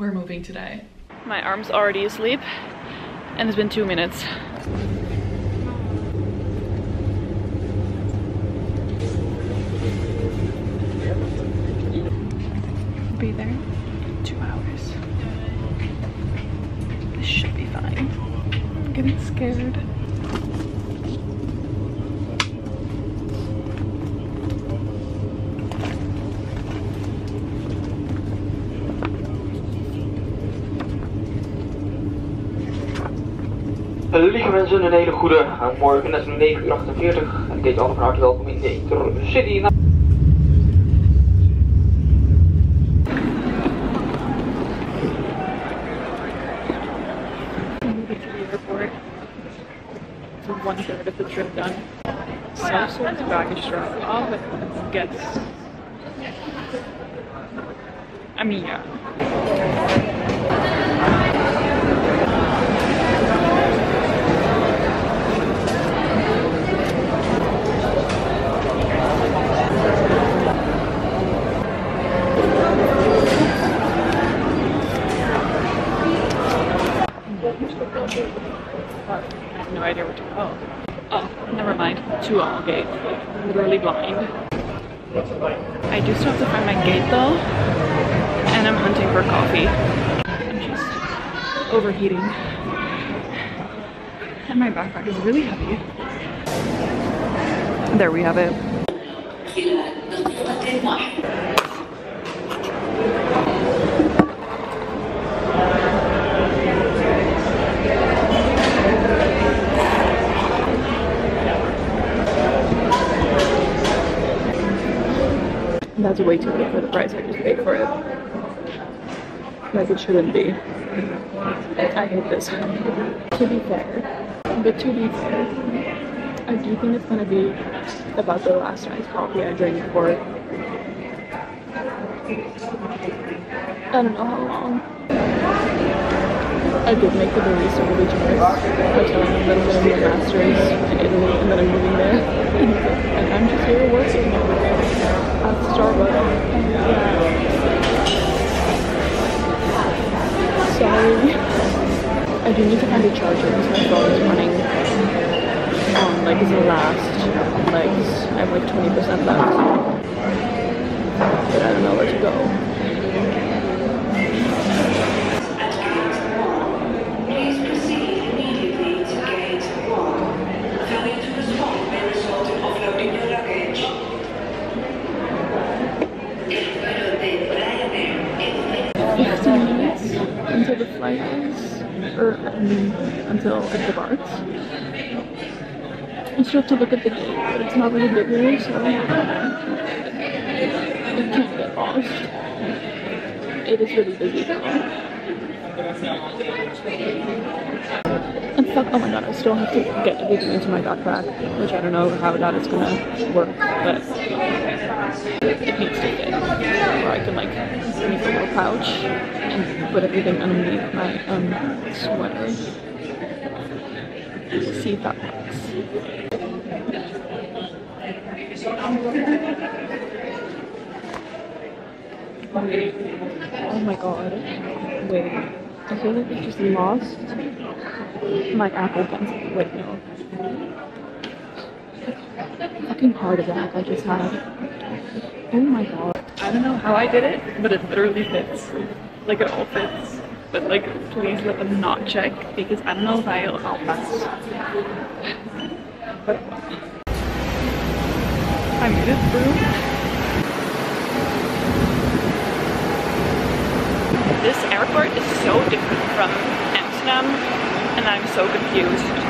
we're moving today. My arm's already asleep and it's been two minutes. Be there in two hours. This should be fine. I'm getting scared. Lieve mensen, een hele goede morgen. Het is nu 9 uur 48 en ik heet allemaal van harte welkom in de Intercity. One third of the trip done. I mean, yeah. Mind. To Allgate. Literally blind. I do still have to find my gate though. And I'm hunting for coffee. I'm just overheating. And my backpack is really heavy. There we have it. That's way too good for the price I just paid for it. Like it shouldn't be. I hate this. To be fair, but to be fair, I do think it's gonna be about the last iced coffee I drank for I don't know how long. I did make the barista really generous by telling him that I'm gonna be a master's in Italy and that I'm moving there. and I'm just here working at Starbucks. And yeah. Sorry. I do need to find a charger because my phone is running on like the last legs. I have like 20% left. But I don't know where to go. Please proceed immediately to gate one. Failure to respond may result in offloading your luggage. Fifteen minutes until the flight is, or I mean, until it departs. I still have to look at the gate, but it's not really bigger, so it can't get lost. It is really busy. And fuck, oh my god, I still have to get everything into my backpack, which I don't know how that is gonna work, but it needs to fit. Or I can like make a little pouch and put everything underneath my um sweater. See if that works. Oh my god. Wait. I feel like I just lost my Apple Pencil. Wait, no. Fucking heart attack I just had. Oh my god. I don't know how I did it, but it literally fits. Like it all fits. But like, please let them not check because I don't know if I'll, I'll pass. I made it through. This airport is so different from Amsterdam, and I'm so confused.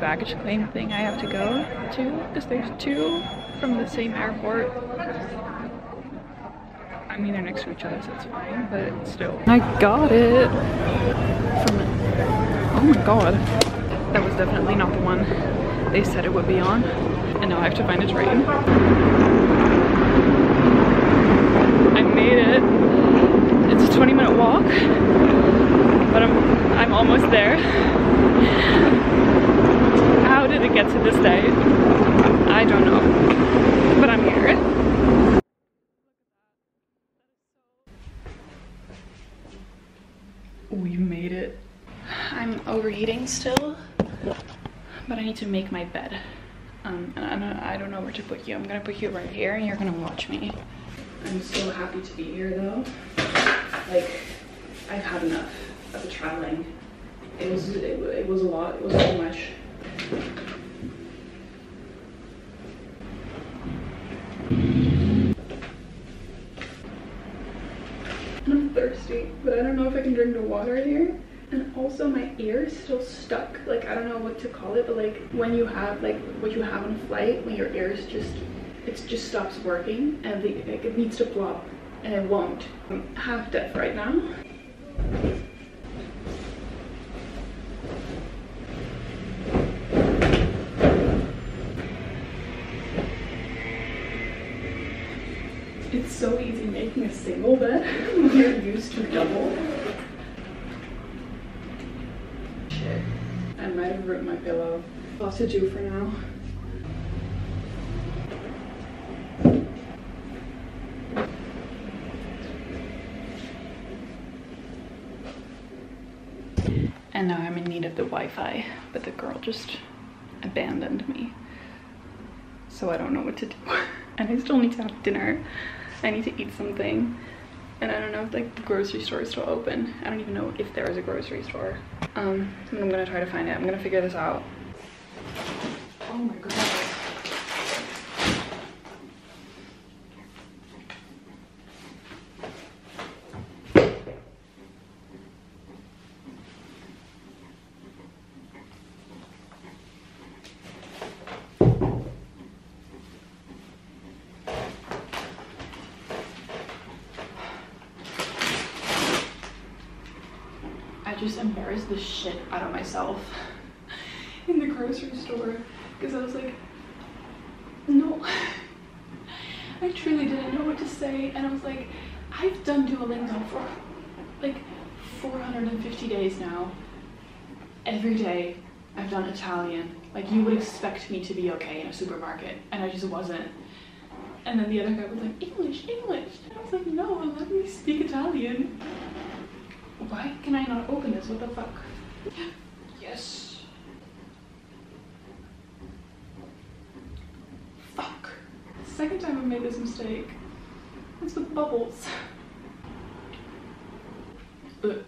baggage claim thing I have to go to because there's two from the same airport. I mean, they're next to each other, so it's fine, but still. I got it from, oh my god, that was definitely not the one they said it would be on, and now I have to find a train. I made it. It's a 20 minute walk, but I'm, I'm almost there did it get to this day? I don't know, but I'm here. We made it. I'm overheating still, but I need to make my bed. Um, and I don't, I don't know where to put you. I'm gonna put you right here and you're gonna watch me. I'm so happy to be here though. Like, I've had enough of the traveling. It was, it, it was a lot, it was too much. Thirsty, but I don't know if I can drink the water here. And also my ear is still stuck. Like, I don't know what to call it, but like when you have like what you have on a flight, when your ear is just, it just stops working and the, like, it needs to plop and it won't. I'm half deaf right now. It's so easy making a single bed used to double. Shit. I might have ripped my pillow. Lots to do for now. And now I'm in need of the Wi-Fi, but the girl just abandoned me. So I don't know what to do. and I still need to have dinner. I need to eat something. And I don't know if like the grocery store is still open. I don't even know if there is a grocery store. Um, I'm gonna try to find it. I'm gonna figure this out. Oh my god. I just embarrassed the shit out of myself in the grocery store because I was like, no, I truly didn't know what to say. And I was like, I've done Duolingo for like 450 days now. Every day I've done Italian. Like you would expect me to be okay in a supermarket and I just wasn't. And then the other guy was like, English, English. And I was like, no, let me speak Italian. Why can I not open this? What the fuck? Yes. Fuck. Second time I made this mistake. It's with bubbles. But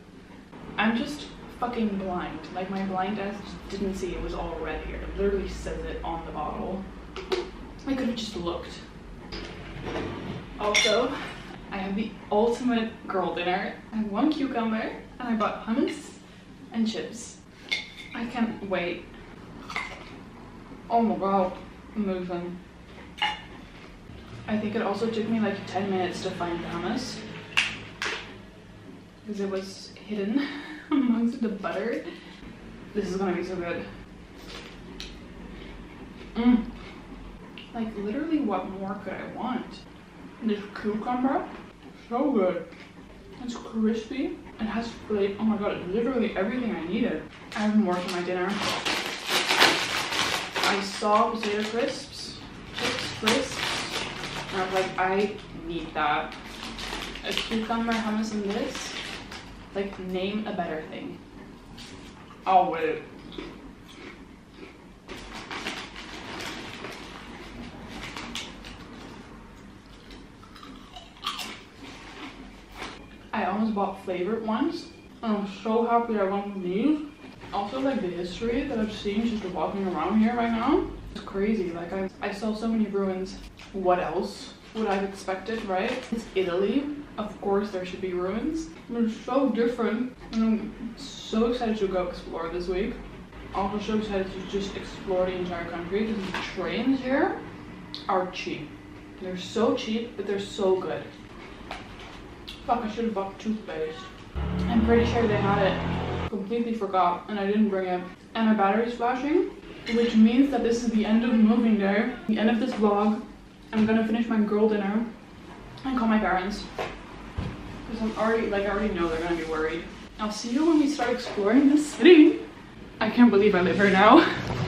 I'm just fucking blind. Like my blind eyes didn't see it was all red here. It literally says it on the bottle. I could have just looked. Also, Have the ultimate girl dinner. I have one cucumber and I bought hummus and chips. I can't wait. Oh my god, moving! I think it also took me like 10 minutes to find the hummus because it was hidden amongst the butter. This is gonna be so good. Mm. Like literally what more could I want? This cucumber, so good. It's crispy. It has flavor. Oh my god, literally everything I needed. I have more for my dinner. I saw potato crisps, chips, crisps, and I was like, I need that. A cucumber, hummus, and this. Like, name a better thing. I'll wait. Bought flavored ones. And I'm so happy I went with these. Also like the history that I've seen just walking around here right now. It's crazy. Like I, I saw so many ruins. What else would I have expected, right? It's Italy. Of course there should be ruins. So different. And I'm so excited to go explore this week. Also so excited to just explore the entire country because the trains here are cheap. They're so cheap, but they're so good. Fuck, I should have bought toothpaste. I'm pretty sure they had it. Completely forgot and I didn't bring it. And my battery's flashing, which means that this is the end of moving day. The end of this vlog. I'm gonna finish my girl dinner and call my parents. Because I'm already, like I already know they're gonna be worried. I'll see you when we start exploring this city. I can't believe I live here now.